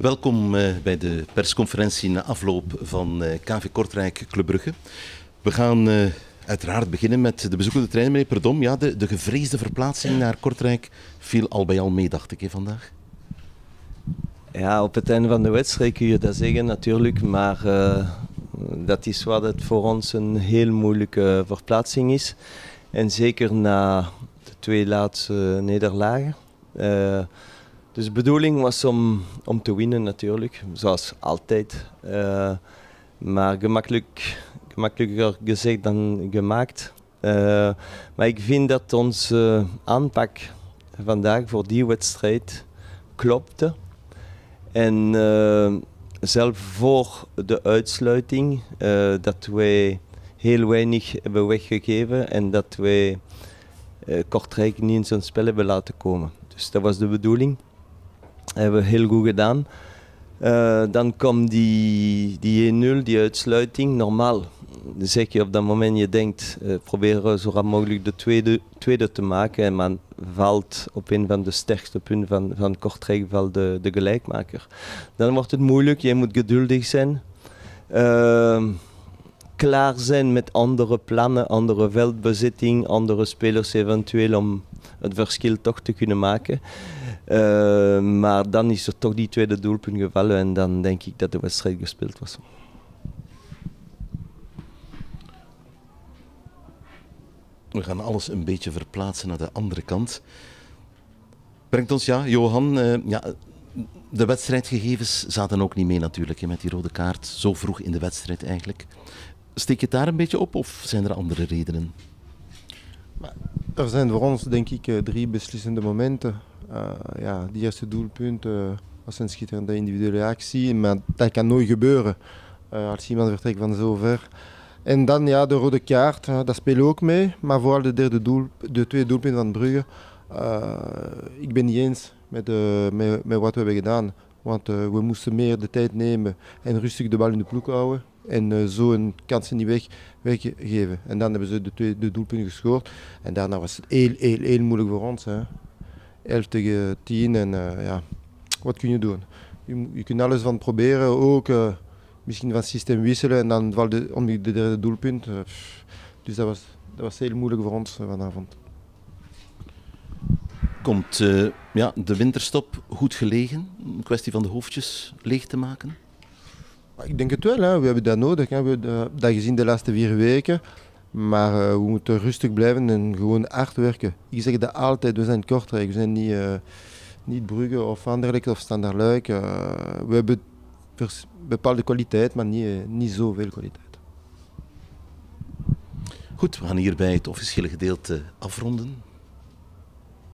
Welkom uh, bij de persconferentie na afloop van uh, KV Kortrijk Club Brugge. We gaan uh, uiteraard beginnen met de bezoekende trein, meneer Perdom. Ja, de, de gevreesde verplaatsing naar Kortrijk viel al bij al mee, dacht ik, vandaag. Ja, op het einde van de wedstrijd kun je dat zeggen natuurlijk, maar dat is wat het voor ons een heel moeilijke verplaatsing is. En zeker na de twee laatste nederlagen. Dus de bedoeling was om, om te winnen natuurlijk, zoals altijd. Uh, maar gemakkelijk, gemakkelijker gezegd dan gemaakt. Uh, maar ik vind dat onze aanpak vandaag voor die wedstrijd klopte. En uh, zelf voor de uitsluiting dat wij heel weinig hebben weggegeven en dat wij Kortrijk niet in zijn spel hebben laten komen. Dus dat was de bedoeling hebben we heel goed gedaan. Uh, dan komt die, die 1-0, die uitsluiting. Normaal zeg je op dat moment, je denkt, uh, proberen zo rap mogelijk de tweede, tweede te maken. En man valt op een van de sterkste punten van, van Kortrijk valt de, de gelijkmaker. Dan wordt het moeilijk, je moet geduldig zijn. Uh, klaar zijn met andere plannen, andere veldbezitting, andere spelers eventueel om het verschil toch te kunnen maken. Uh, maar dan is er toch die tweede doelpunt gevallen en dan denk ik dat de wedstrijd gespeeld was. We gaan alles een beetje verplaatsen naar de andere kant. Brengt ons, ja, Johan, uh, ja, de wedstrijdgegevens zaten ook niet mee natuurlijk, met die rode kaart. Zo vroeg in de wedstrijd eigenlijk. Steek je het daar een beetje op of zijn er andere redenen? Er zijn voor ons denk ik eh, drie beslissende momenten. Uh, ja, die eerste doelpunt uh, was een schitterende individuele actie, maar dat kan nooit gebeuren uh, als iemand vertrekt van zo ver. En dan ja, de rode kaart, dat speelt ook mee, maar vooral de, derde doel, de tweede doelpunt van Brugge. ik ben niet eens met, met, met, wat we hebben gedaan, want we moesten meer de tijd nemen en rustig de bal in de ploeg houden en zo een kansen niet weg, weggeven. En dan hebben ze de, twee, de doelpunten gescoord. En daarna was het heel, heel, heel moeilijk voor ons. Hè. 11 tegen 10 en uh, ja, wat kun je doen? Je, je kunt alles van proberen, ook uh, misschien van systeem wisselen en dan valt de, om de derde doelpunt. dus dat was, dat was heel moeilijk voor ons vanavond. Komt ja, de winterstop goed gelegen? Een kwestie van de hoofdjes leeg te maken? Ik denk het wel, hè. we hebben dat nodig. Hè. We hebben dat gezien de laatste vier weken. Maar uh, we moeten rustig blijven en gewoon hard werken. Ik zeg dat altijd, we zijn Kortrijk, we zijn niet, uh, niet Brugge of Anderlecht of Standaard Luik. Uh, we hebben bepaalde kwaliteit, maar niet, niet zoveel kwaliteit. Goed, we gaan hierbij het officiële gedeelte afronden.